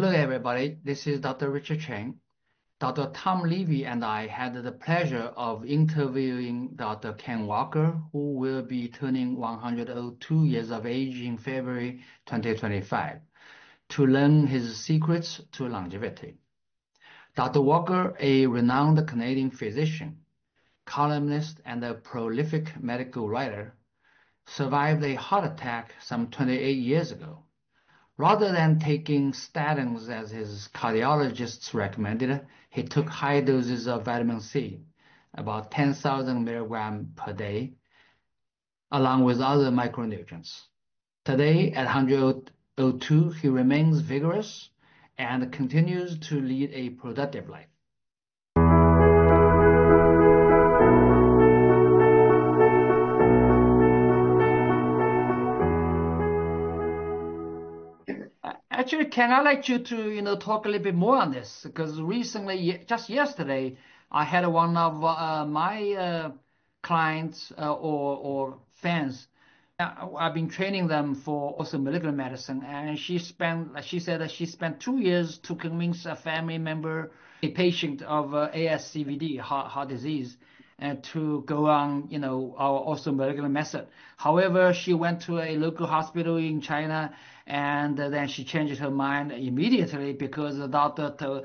Hello, everybody. This is Dr. Richard Cheng. Dr. Tom Levy and I had the pleasure of interviewing Dr. Ken Walker, who will be turning 102 years of age in February 2025, to learn his secrets to longevity. Dr. Walker, a renowned Canadian physician, columnist, and a prolific medical writer, survived a heart attack some 28 years ago. Rather than taking statins as his cardiologists recommended, he took high doses of vitamin C, about 10,000 milligrams per day, along with other micronutrients. Today, at 102, he remains vigorous and continues to lead a productive life. Actually, can I'd like you to, you know, talk a little bit more on this because recently, just yesterday, I had one of uh, my uh, clients uh, or, or fans. I've been training them for orthomolecular medicine, and she spent, she said that she spent two years to convince a family member, a patient of uh, ASCVD, heart, heart disease, to go on, you know, our orthomolecular method. However, she went to a local hospital in China and then she changed her mind immediately because the doctor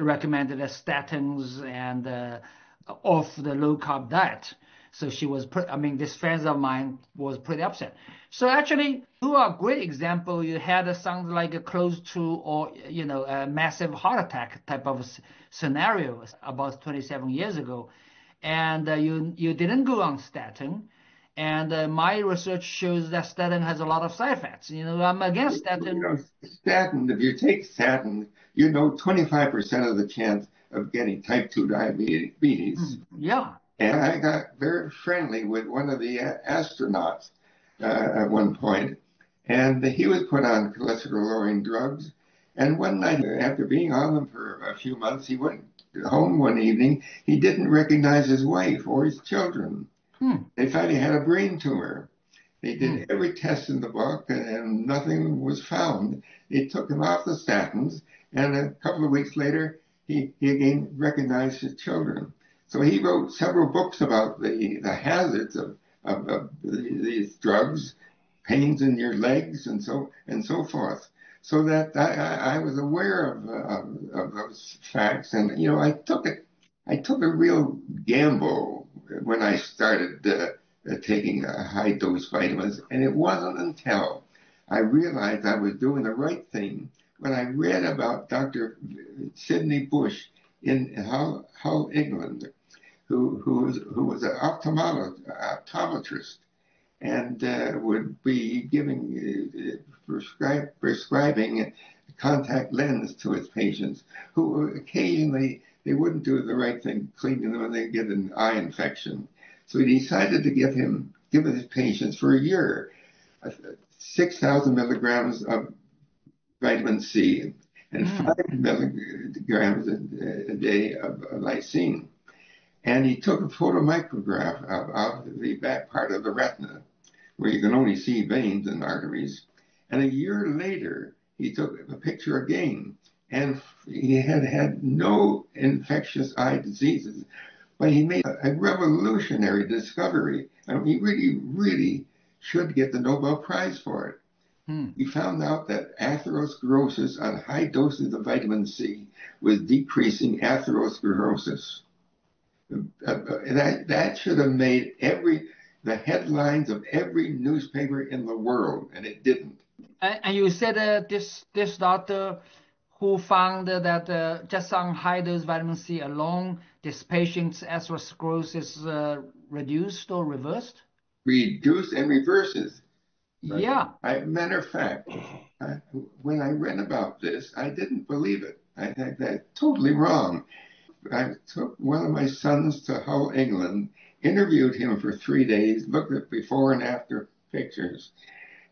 recommended statins and uh, off the low carb diet. So she was, I mean, this friend of mine was pretty upset. So actually, you are a great example. You had a sounds like a close to or you know a massive heart attack type of scenario about 27 years ago, and uh, you you didn't go on statin and uh, my research shows that statin has a lot of side effects. You know, I'm against statin. You know, statin, if you take statin, you know 25% of the chance of getting type 2 diabetes. Mm, yeah. And I got very friendly with one of the astronauts uh, at one point, and he was put on cholesterol-lowering drugs. And one night, after being on them for a few months, he went home one evening. He didn't recognize his wife or his children. Hmm. They found he had a brain tumor. They did hmm. every test in the book and, nothing was found. They took him off the statins, and a couple of weeks later, he, he again recognized his children. So he wrote several books about the, the hazards of, of, of these drugs, pains in your legs, and so and so forth. So that I, I was aware of, of, of those facts, and you know I took it. I took a real gamble when I started uh, uh, taking high dose vitamins. And it wasn't until I realized I was doing the right thing when I read about Dr. Sydney Bush in Hull, Hull England, who, who, was, who was an optometrist and uh, would be giving uh, prescribe, prescribing contact lens to his patients who occasionally they wouldn't do the right thing, cleaning them when they get an eye infection. So he decided to give him, give his patients for a year, 6,000 milligrams of vitamin C and mm. 5 milligrams a, a day of, of lysine. And he took a photomicrograph of, of the back part of the retina, where you can only see veins and arteries. And a year later, he took a picture again and he had had no infectious eye diseases. But he made a revolutionary discovery, and he really, really should get the Nobel Prize for it. Hmm. He found out that atherosclerosis on high doses of vitamin C was decreasing atherosclerosis. Uh, uh, that, that should have made every the headlines of every newspaper in the world, and it didn't. And, and you said uh, this this doctor who found that uh, just on high dose vitamin C alone, this patient's atherosclerosis uh, reduced or reversed? Reduced and reverses. Yeah. I, matter of fact, I, when I read about this, I didn't believe it. I think that's totally wrong. I took one of my sons to Hull, England, interviewed him for three days, looked at before and after pictures,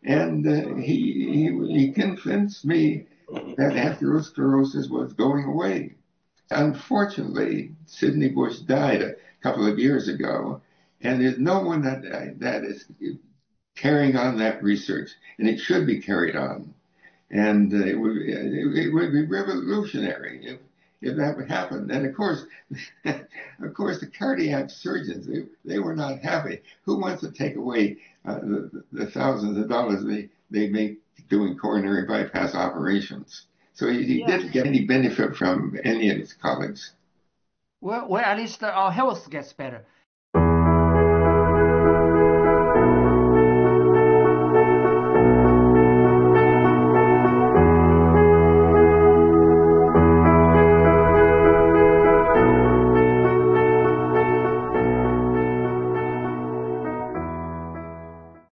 and uh, he, he he convinced me that atherosclerosis was going away. Unfortunately, Sydney Bush died a couple of years ago, and there's no one that that is carrying on that research, and it should be carried on. and uh, it would it, would be revolutionary if if that would happen. And of course, of course, the cardiac surgeons they, they were not happy. Who wants to take away uh, the, the thousands of dollars they they make doing coronary bypass operations? So he, he yeah. didn't get any benefit from any of his colleagues. Well, well, at least our health gets better.